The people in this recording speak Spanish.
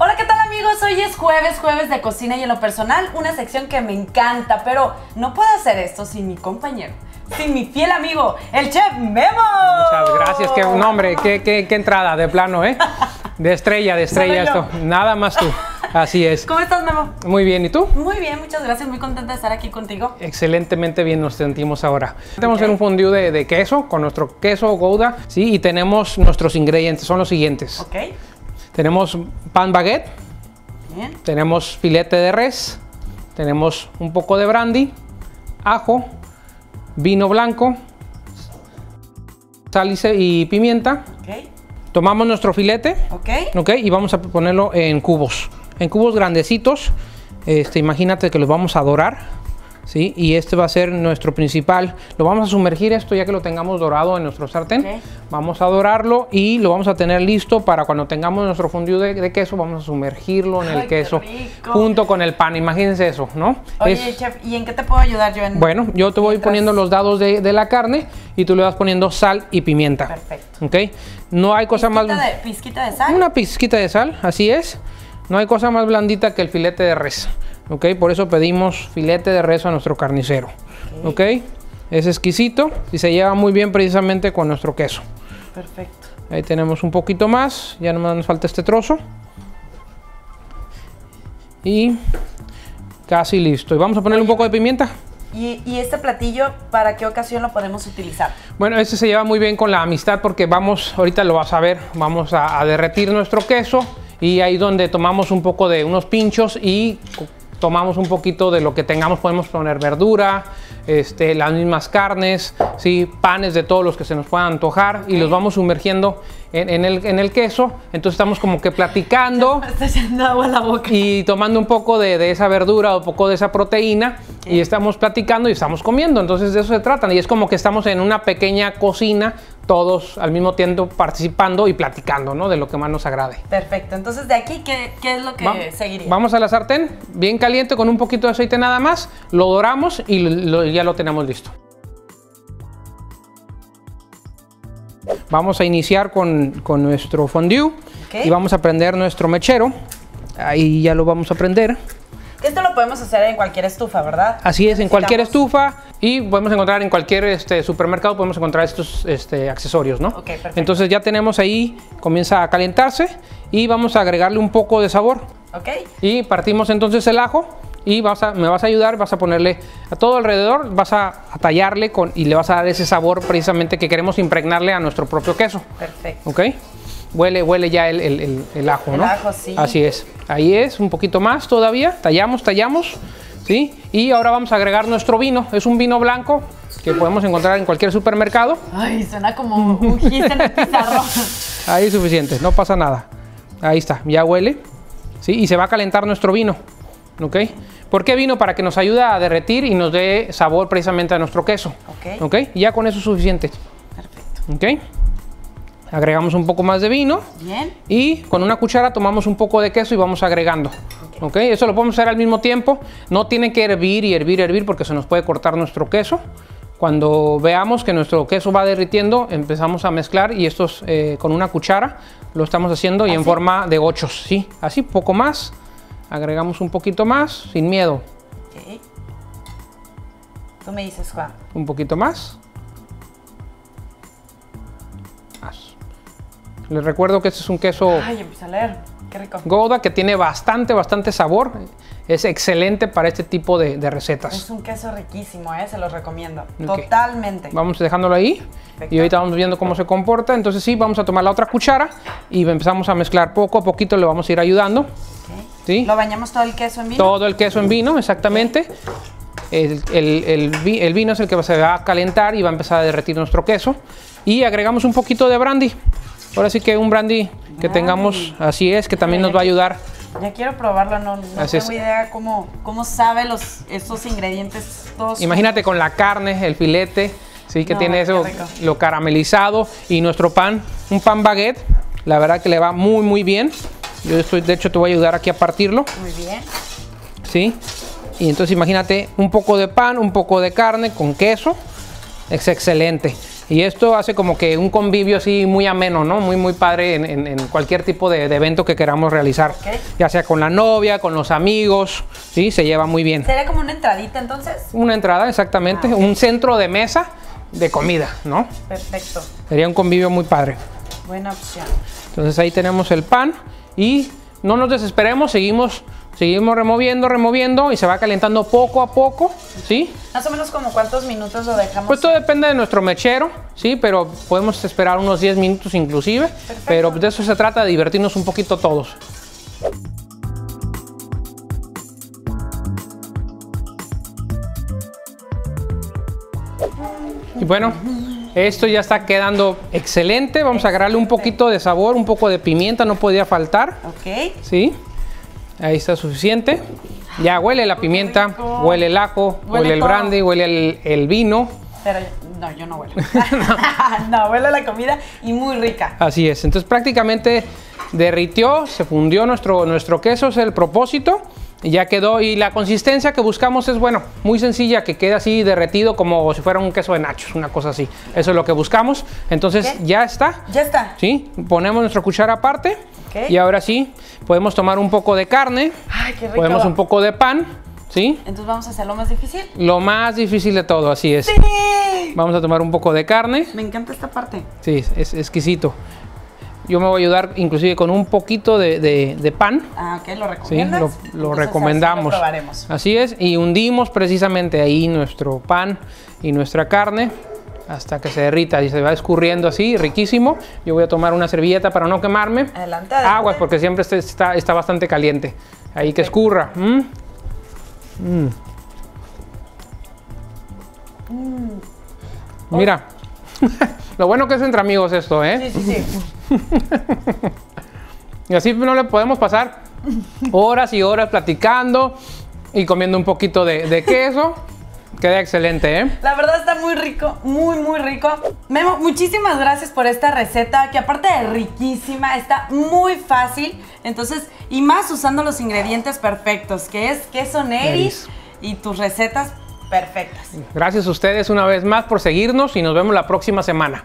Hola, ¿qué tal amigos? Hoy es jueves, jueves de cocina y en lo personal, una sección que me encanta, pero no puedo hacer esto sin mi compañero, sin mi fiel amigo, el chef Memo. Muchas gracias, qué nombre, qué, qué, qué entrada de plano, ¿eh? De estrella, de estrella esto. Nada más tú. Así es. ¿Cómo estás, Memo? Muy bien, ¿y tú? Muy bien, muchas gracias, muy contenta de estar aquí contigo. Excelentemente bien nos sentimos ahora. Tenemos un fondue de, de queso con nuestro queso Gouda, ¿sí? Y tenemos nuestros ingredientes, son los siguientes. ¿Ok? Tenemos pan baguette, Bien. tenemos filete de res, tenemos un poco de brandy, ajo, vino blanco, sal y pimienta. Tomamos nuestro filete. Y vamos a ponerlo en cubos, en cubos grandecitos. Este, imagínate que los vamos a dorar, ¿sí? Y este va a ser nuestro principal. Lo vamos a sumergir esto ya que lo tengamos dorado en nuestro sartén. Vamos a dorarlo y lo vamos a tener listo para cuando tengamos nuestro fondue de, de queso, vamos a sumergirlo en el queso junto con el pan. Imagínense eso, ¿no? Oye, Es- chef, ¿y en qué te puedo ayudar yo en bueno, yo te voy mientras- poniendo los dados de, de la carne y tú le vas poniendo sal y pimienta. Perfecto. ¿Ok? No hay cosa más... De, pizquita de sal? Una pizquita de sal, así es. No hay cosa más blandita que el filete de res. ¿Ok? Por eso pedimos filete de res a nuestro carnicero. ¿Ok? Es exquisito y se lleva muy bien precisamente con nuestro queso. Perfecto. Ahí tenemos un poquito más. Ya nomás nos falta este trozo. Y casi listo. Y vamos a ponerle un poco de pimienta. ¿Y, y este platillo, para qué ocasión lo podemos utilizar? Bueno, este se lleva muy bien con la amistad porque vamos, ahorita lo vas a ver, vamos a, a derretir nuestro queso y ahí donde tomamos un poco de unos pinchos y tomamos un poquito de lo que tengamos, podemos poner verdura, este, las mismas carnes, ¿sí? panes de todos los que se nos puedan antojar y los vamos sumergiendo en, en el, en el queso. Entonces estamos como que platicando Me está echando agua la boca. y tomando un poco de, de esa verdura o un poco de esa proteína y estamos platicando y estamos comiendo. Entonces de eso se trata. Y es como que estamos en una pequeña cocina, todos al mismo tiempo participando y platicando, ¿no? De lo que más nos agrade. Perfecto. Entonces, de aquí, ¿qué, qué es lo que Va- seguiría? Vamos a la sartén, bien caliente, con un poquito de aceite nada más. Lo doramos y lo- ya lo tenemos listo. Vamos a iniciar con, con nuestro fondue y vamos a prender nuestro mechero. Ahí ya lo vamos a prender. Esto lo podemos hacer en cualquier estufa, ¿verdad? Así es, en cualquier estufa y podemos encontrar en cualquier este, supermercado, podemos encontrar estos este, accesorios, ¿no? Ok, perfecto. Entonces ya tenemos ahí, comienza a calentarse y vamos a agregarle un poco de sabor. ¿Ok? Y partimos entonces el ajo y vas a, me vas a ayudar, vas a ponerle a todo alrededor, vas a, a tallarle con, y le vas a dar ese sabor precisamente que queremos impregnarle a nuestro propio queso. Perfecto. ¿Ok? Huele, huele ya el, el- el- el ajo, El ¿no? ajo, sí. Así es. Ahí es, un poquito más todavía. Tallamos, tallamos. ¿Sí? Y ahora vamos a agregar nuestro vino. Es un vino blanco que podemos encontrar en cualquier supermercado. Ay, suena como un gis en el pizarro. Ahí es suficiente, no pasa nada. Ahí está, ya huele. ¿Sí? Y se va a calentar nuestro vino. ¿Ok? ¿Por qué vino? Para que nos ayude a derretir y nos dé sabor precisamente a nuestro queso. Ok. ¿Ok? Y ya con eso es suficiente. Perfecto. ¿Ok? Agregamos un poco más de vino. Bien. Y con una cuchara tomamos un poco de queso y vamos agregando. ¿Ok? Eso lo podemos hacer al mismo tiempo. No tiene que hervir y hervir, hervir porque se nos puede cortar nuestro queso. Cuando veamos que nuestro queso va derritiendo, empezamos a mezclar y esto es, eh, con una cuchara lo estamos haciendo y en ¿Así? forma de ochos. ¿sí? Así, poco más. Agregamos un poquito más, sin miedo. Ok. Tú me dices, Juan. Un poquito más. Más. Les recuerdo que este es un queso... Ay, empecé a leer. Qué rico. Gouda que tiene bastante, bastante sabor. Es excelente para este tipo de, de recetas. Es un queso riquísimo, ¿eh? Se los recomiendo. Ok. Totalmente. Vamos dejándolo ahí Perfecto. y ahorita vamos viendo cómo se comporta. Entonces sí, vamos a tomar la otra cuchara y empezamos a mezclar poco a poquito, le vamos a ir ayudando. ¿sí? Lo bañamos todo el queso en vino. Todo el queso en vino, exactamente. El, el- el el vino es el que se va a calentar y va a empezar a derretir nuestro queso. Y agregamos un poquito de brandy. Ahora sí que un brandy que tengamos, así es, que también nos va a ayudar. Ya quiero probarlo, no, no Así tengo es. idea cómo, cómo sabe los, estos ingredientes todos. Imagínate con la carne, el filete, sí que No, tiene eso, lo caramelizado y nuestro pan, un pan baguette, la verdad que le va muy muy bien. Yo estoy, de hecho te voy a ayudar aquí a partirlo, Muy bien. ¿sí? Y entonces imagínate un poco de pan, un poco de carne con queso, es excelente. Y esto hace como que un convivio así muy ameno, ¿no? Muy, muy padre en, en- en cualquier tipo de, de evento que queramos realizar. Ya sea con la novia, con los amigos, ¿sí? Se lleva muy bien. ¿Sería como una entradita entonces? Una entrada, exactamente. Ah. Un centro de mesa de comida, ¿no? Perfecto. Sería un convivio muy padre. Buena opción. Entonces ahí tenemos el pan y no nos desesperemos, seguimos, seguimos removiendo, removiendo y se va calentando poco a poco, ¿sí? Más o menos como cuántos minutos lo dejamos. Pues todo depende de nuestro mechero, ¿sí? Pero podemos esperar unos 10 minutos inclusive, pero de eso se trata, de divertirnos un poquito todos. Y bueno, esto ya está quedando excelente. Vamos a agarrarle un poquito de sabor, un poco de pimienta, no podía faltar. Ok. ¿Sí? Ahí está suficiente. Ya huele la pimienta, huele el ajo, Huele huele, el todo. brandy, huele el, el vino. Pero no, yo no huelo. no, huele a la comida y muy rica. Así es. Entonces prácticamente derritió, se fundió nuestro, nuestro queso, es el propósito. Ya quedó. Y la consistencia que buscamos es, bueno, muy sencilla, que quede así derretido como si fuera un queso de nachos, una cosa así. Eso es lo que buscamos. Entonces ya está. Ya está. ¿Sí? Ponemos nuestra cuchara aparte. Y ahora sí, podemos tomar un poco de carne. Ay, qué rico. Podemos un poco de pan. ¿Sí? Entonces vamos a hacer lo más difícil. Lo más difícil de todo, así es. ¡Sí! Vamos a tomar un poco de carne. Me encanta esta parte. Sí, es exquisito. Yo me voy a ayudar inclusive con un poquito de, de- de pan. Ah, ok, lo Sí, recomiendas. lo, Entonces, lo así recomendamos. Lo probaremos. Así es, y hundimos precisamente ahí nuestro pan y nuestra carne hasta que se derrita y se va escurriendo así, riquísimo. Yo voy a tomar una servilleta para no quemarme. Adelante. Aguas, porque siempre este está, está bastante caliente. Ahí que escurra. ¿Mm? Mm. Mira, lo bueno que es entre amigos esto, ¿eh? Sí, sí, sí. Y así no le podemos pasar horas y horas platicando y comiendo un poquito de, de queso. Queda excelente, ¿eh? La verdad está muy rico, muy, muy rico. Memo, muchísimas gracias por esta receta, que aparte de riquísima, está muy fácil. Entonces, y más usando los ingredientes perfectos, que es queso Neris Neris. y tus recetas perfectas. Gracias a ustedes una vez más por seguirnos y nos vemos la próxima semana.